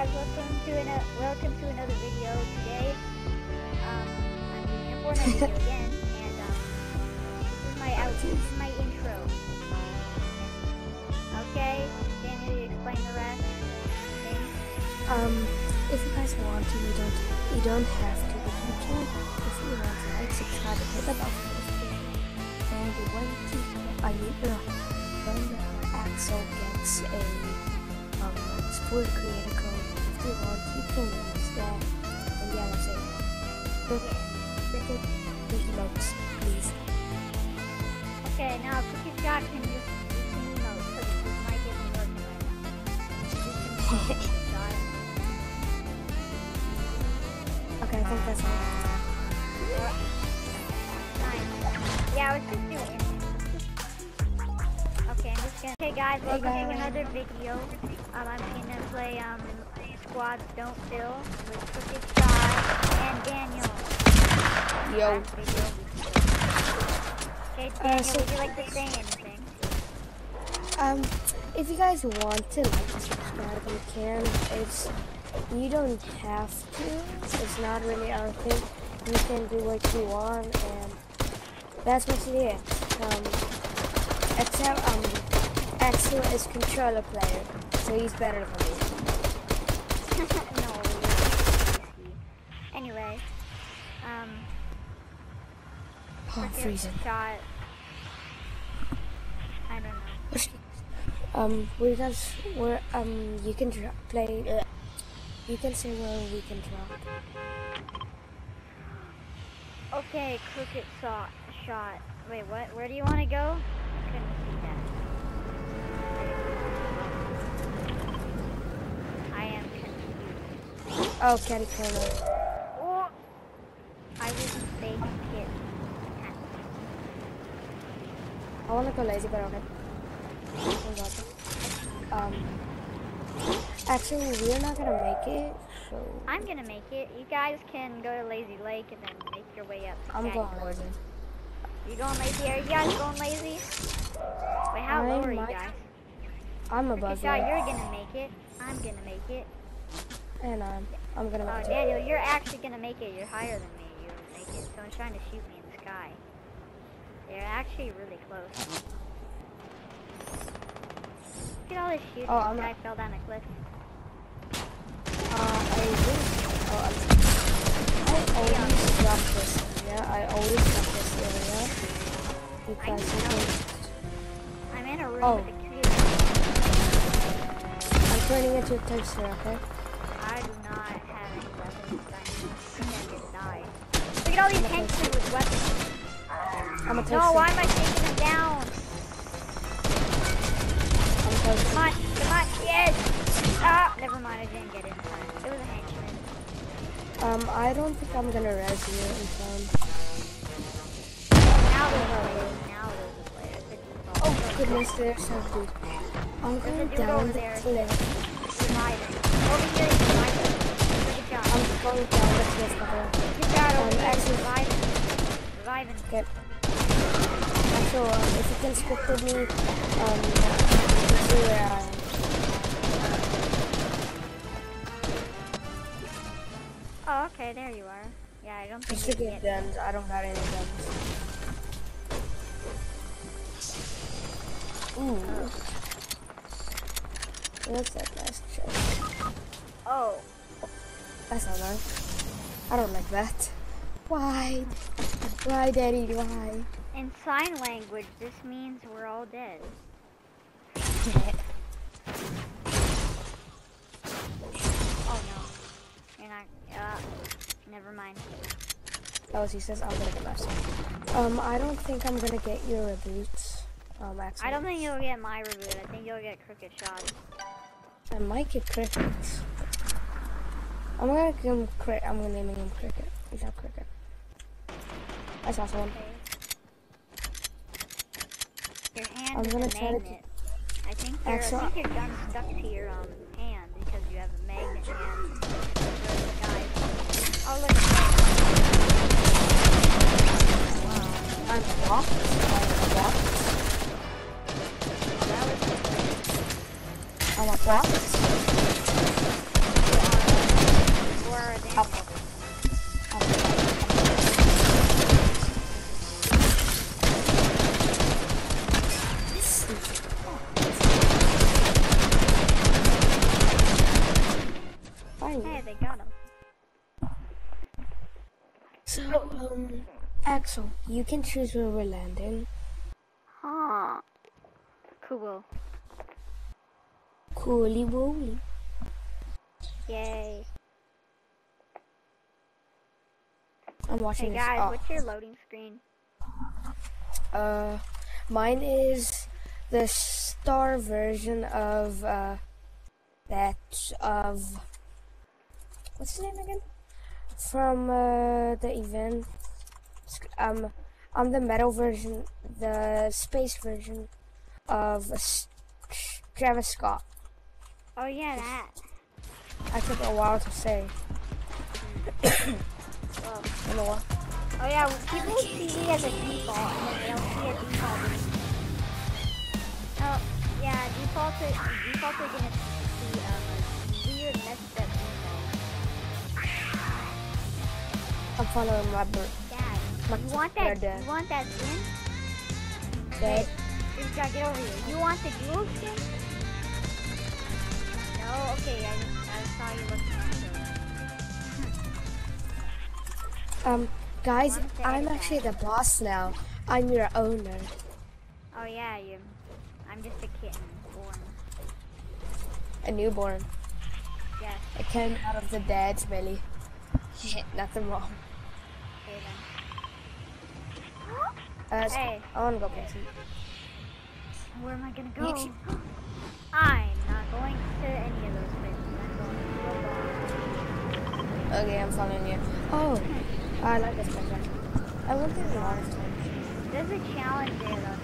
guys, welcome to an, welcome to another video today. Um, I'm here for another video again, and um, this is my out, this is my intro. Okay, can you explain the rest? Okay. Um, if you guys want to, you don't you don't have to, but you can if you want to like, subscribe, and hit the bell notification. And when people, I mean, uh, when Axel gets a um sport creator code, if you want, you can use that. And yeah, that's it. Cricket, cricket, the emotes, please. Okay, now Cookie Shot can do some because this mic isn't working right now. Do some Cookie Shot. Okay, I think that's all. Nice. Yeah, I was just doing it. Okay, I'm just gonna. Hey guys, welcome to guys. another video. Um, I'm gonna play um Squads Don't Fill with Crooked and Daniel. Yo. Okay, Daniel, so- would you like to say anything? Um, if you guys want to like and subscribe, you can. It's you don't have to. It's not really our thing. You can do what you want, and that's what it is. Um, except um, Axel is controller player, so he's better than me. No. Anyway, um, Oh, freezing. Shot. I don't know. Um, we can where um you can play. Uh, you can say where we can drop. Okay, crooked saw shot. Wait, what? Where do you want to go? I couldn't see that. I am confused. Oh, catty corner. Oh, I was fake hit. I wanna go lazy, but okay. Um, actually, we're not gonna make it, so I'm gonna make it. You guys can go to Lazy Lake and then make your way up. To I'm going lazy. You going lazy? Are you guys going lazy? Wait, how low I are you guys? I'm above you, you're gonna make it. I'm gonna make it. And I'm I'm gonna Oh, make it. Daniel, you're actually gonna make it. You're higher than me. You're gonna make it. Someone's trying to shoot me in the sky. They're actually really close. Look at all this shooting. Oh, I'm guy not- fell down a cliff. Uh, I really, oh, I'm, I always drop this area. I always drop this area because know. can. I'm in a room Oh. with a computer. I'm turning into a toaster, okay? All these henchmen with weapons. I'm a. No, why am I taking them down? I'm toaster. Come on, come on, yes! Ah, never mind, I didn't get in time. It was a henchman. Um, I don't think I'm gonna res you in time. Now there's a player. Now there's a player. It's a default. Oh goodness, there's some dude. I'm going down the there. cliff. Over here, he's. Good job. I'm going down the cliff level. Good um, actually- Reviving. Reviving. Okay. So, um, if you can stick with me, um, see where I am. Oh, okay, there you are. Yeah, I don't think you can get get guns, I don't got any guns. Ooh. What's that last chest? Oh, That's not nice. I don't like that. Why? Why, Daddy? Why? in sign language, this means we're all dead. Oh no. You're not. Uh, never mind. Oh, he says I'm gonna get last one. Um, I don't think I'm gonna get your boots. Um, actually, I don't think you'll get my reboot. I think you'll get crooked shots. I might get crickets. I'm gonna give him crit. I'm gonna name him cricket. He's not cricket. I saw someone. Your hand I'm is gonna a try to magnet. I think your I think your gun's stuck to your um hand because you have a magnet hand. There's a guy. Oh look at that. Wow. I'm blocked. I'm blocked. That was I'm blocked. So, um, Axel, you can choose where we're landing. Huh. Cool. Cooly woolly. Yay. I'm watching Hey this. guys, oh, what's your loading screen? Uh, mine is the star version of uh that of what's the name again? From uh the event. Um, I'm the metal version, the space version of Travis Scott. Oh yeah, that. I took a while to say. Well, know what? oh yeah, people see me as a default, and then they'll see a default. Oh, yeah, default is, default are gonna see um, I'm following my bird. Dad, My you want that? dead. You want that skin? Dead. You gotta get over here. You want the dual skin? No, okay, I, I saw you looking at it. Um, guys, I'm actually the boss now. I'm your owner. Oh yeah, you. I'm just a kitten born. A newborn. Yes. I came out of the dad's belly. Nothing wrong. Uh, Hey. I wanna go play some. Where am I gonna go? I'm not going to any of those places. I'm going to bar. Okay, I'm following you. Oh, I like this place. I went a lot of times. There's a challenge there though.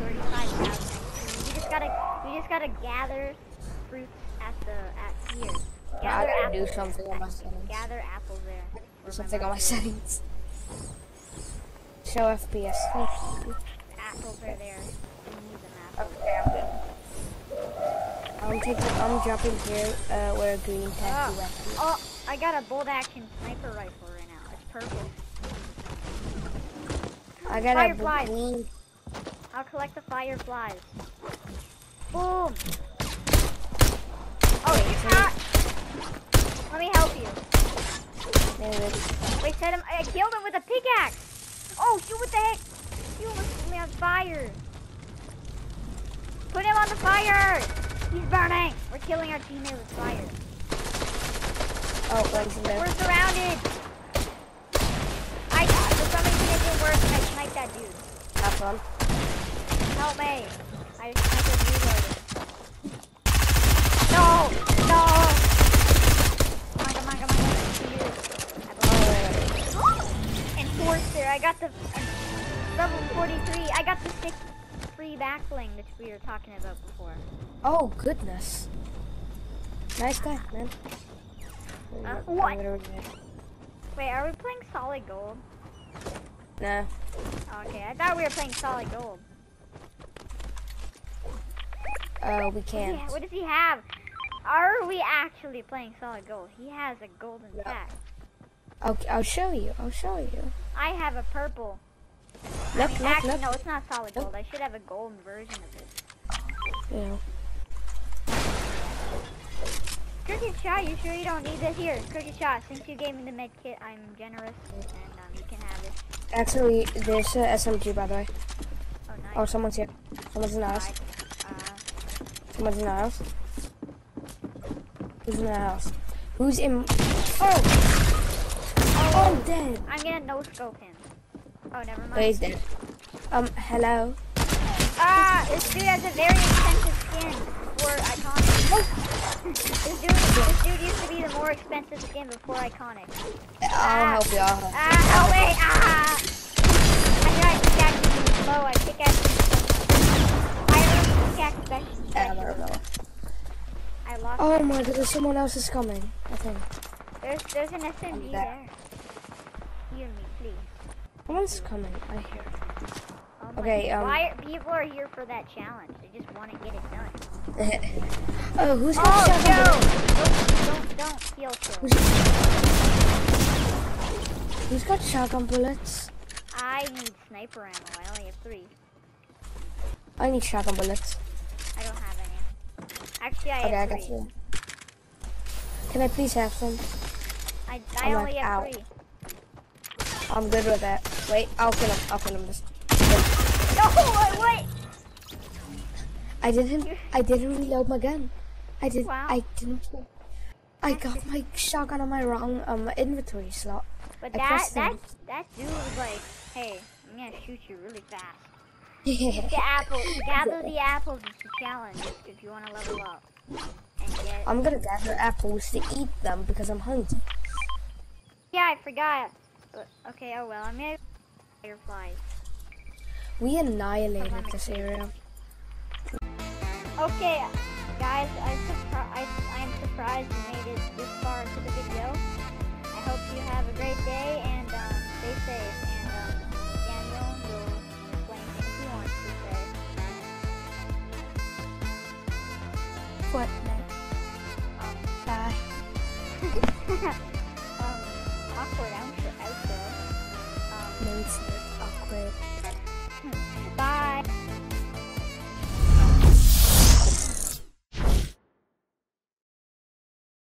Thirty-five thousand. You just gotta, you just gotta gather fruits at the at here. I gotta apples. do something on my settings. Gather apples there. Do something on my settings. Show FPS. Apples are there. You need them apples. Okay, I'm good. I'm taking. I'm jumping here uh, where green tattoo Oh. is. oh, I got a bolt action sniper rifle right now. It's purple. I got Fireflies. a green. I'll collect the fireflies. Boom! Oh, you so- got... Let me help you. Maybe. Wait, set him. I killed him with a pickaxe. Oh, shoot! What the heck? You almost set me on fire. Put him on the fire. He's burning. We're killing our teammate with fire. Oh, in there. We're surrounded. I for some reason it didn't work, and I sniped that dude. Have fun. Help me. I sniped reloaded. No! No! Come on, come on, come on. come on. Oh, Enforcer, I got the uh, level 43. I got the six free back bling that we were talking about before. oh goodness. Nice guy, man. Uh, what? gonna remove it. Wait, are we playing solid gold? Nah. Okay, I thought we were playing solid gold. Uh, we What, does he can't. ha- what does he have? Are we actually playing solid gold? He has a golden Yeah. pack. I'll, I'll show you. I'll show you. I have a purple. Look, I mean, look, actually, look. no, it's not solid gold. I should have a golden version of it. Know. Crooked shot, you sure you don't need this? Here, crooked shot. Since you gave me the med kit, I'm generous, and um, you can have it. Actually, there's a SMG by the way. Oh, nice. Oh, someone's here. Someone's in the house. Uh, Someone's in the house. Who's in the house? Who's in? Oh! Oh, I'm dead. I'm gonna no scope him. Oh, never mind. Oh, he's dead. Um, hello. Ah, this dude has a very expensive skin for iconic. this dude, this dude used to be the more expensive skin before iconic. I'll help you. I'll help. Ah, help me! Ah! I tried to pickaxe him slow. I pickaxed. I really pickaxe special. I don't know. I lost. Oh my goodness, someone else is coming. I think. There's there's an SMG back. there. Hear me, please. Someone's coming. I hear. Oh Okay, um- Why people are here for that challenge? They just want to get it done. oh, who's got Oh, shotgun no! bullets? Don't, don't, don't feel. Who's, who's got shotgun bullets? I need sniper ammo. I only have three. I need shotgun bullets. I don't have any. Actually, I Okay, I have got three. you. Can I please have some? I, I'm only like, have ow. three. I'm good with that. Wait, I'll kill him. I'll kill him. Just. No, what? what? I didn't. I didn't reload my gun. I did. Wow. I didn't. I got my shotgun on my wrong um inventory slot. But I that that that dude was like, hey, I'm gonna shoot you really fast. Yeah. The apple, gather the apples is the challenge if you want to level up and get. I'm gonna gather apples to eat them because I'm hungry. yeah, I forgot. But, okay, oh well, I'm gonna fireflies. We annihilated this area. Okay, guys, I'm surprised. I'm surprised you made it this far into the video. I hope you have a great day and um, stay safe. And um, Daniel will explain things he wants to say. What? Um, Bye.